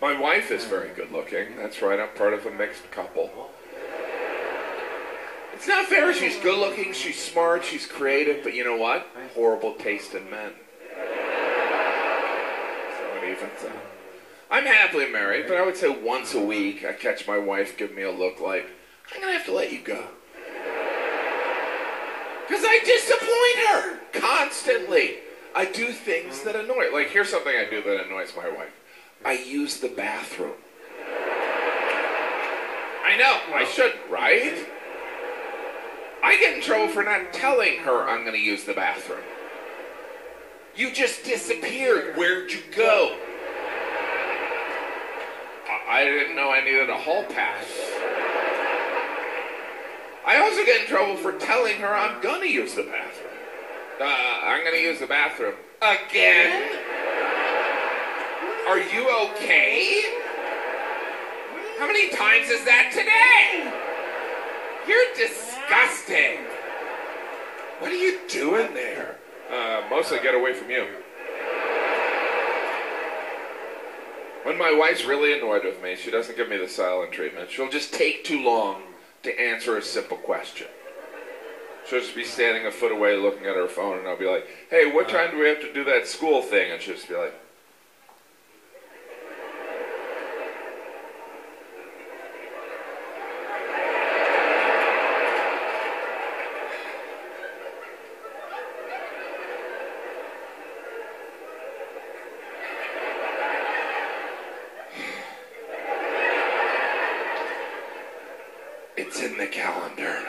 My wife is very good looking. That's right, I'm part of a mixed couple. It's not fair. She's good looking, she's smart, she's creative, but you know what? Horrible taste in men. So it evens. I'm happily married, but I would say once a week I catch my wife give me a look like, I'm gonna have to let you go. Because I disappoint her constantly. I do things that annoy. Like, here's something I do that annoys my wife I use the bathroom. I know, I shouldn't, right? I get in trouble for not telling her I'm going to use the bathroom. You just disappeared. Where'd you go? I, didn't know I needed a hall pass. I also get in trouble for telling her I'm going to use the bathroom. Uh, I'm going to use the bathroom. Again? Are you okay? How many times is that today? You're disgusting. What are you doing there? Uh, mostly get away from you. When my wife's really annoyed with me, she doesn't give me the silent treatment. She'll just take too long to answer a simple question. She'll just be standing a foot away looking at her phone, and I'll be like, hey, what time do we have to do that school thing? And she'll just be like, It's in the calendar.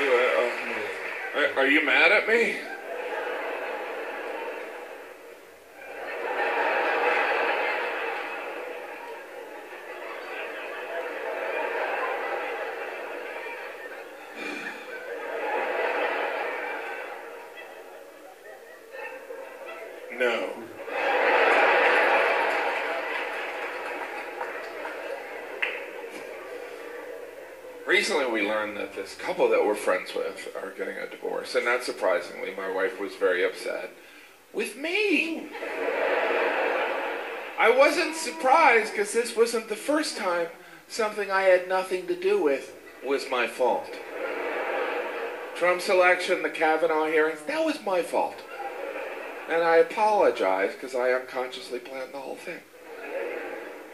Uh, are- Are you mad at me? No. Recently, we learned that this couple that we're friends with are getting a divorce, and not surprisingly, my wife was very upset with me. I wasn't surprised because this wasn't the first time something I had nothing to do with was my fault. Trump's election, the Kavanaugh hearings, that was my fault. And I apologize because I unconsciously planned the whole thing.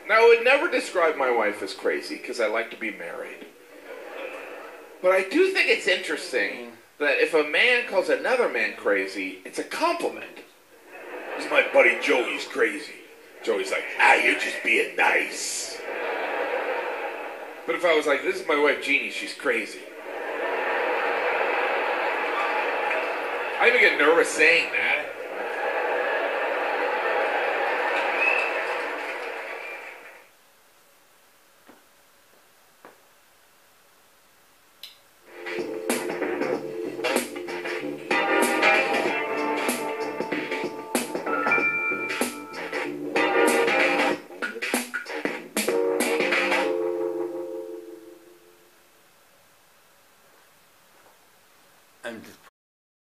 Now, I would never describe my wife as crazy because I like to be married. But I do think it's interesting that if a man calls another man crazy, it's a compliment. Is my buddy Joey's crazy. Joey's like, ah, you're just being nice. But if I was like, this is my wife Jeannie, she's crazy. I even get nervous saying that.